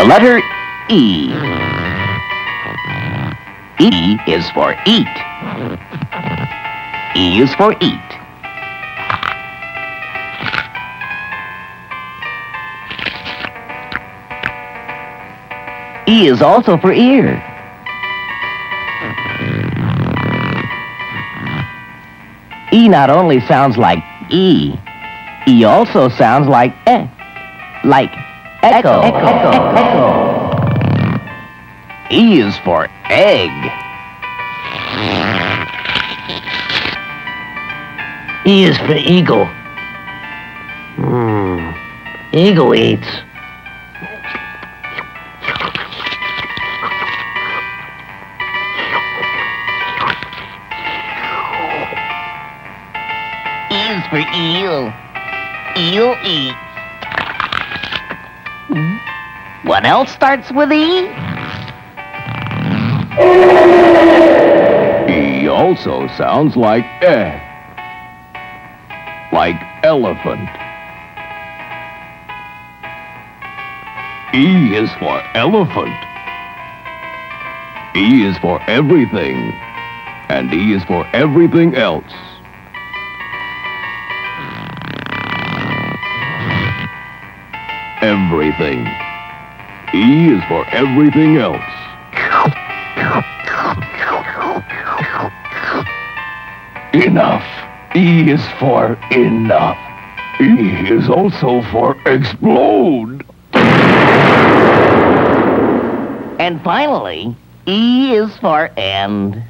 The letter E. E is for eat. E is for eat. E is also for ear. E not only sounds like E, E also sounds like eh, like echo. Echo. Echo. echo. E is for egg. E is for eagle. Hmm. Eagle eats. E is for eel. Eel eats. What else starts with E? E also sounds like eh. Like elephant. E is for elephant. E is for everything. And E is for everything else. Everything. E is for everything else. Enough. E is for enough. E is also for explode. And finally, E is for end.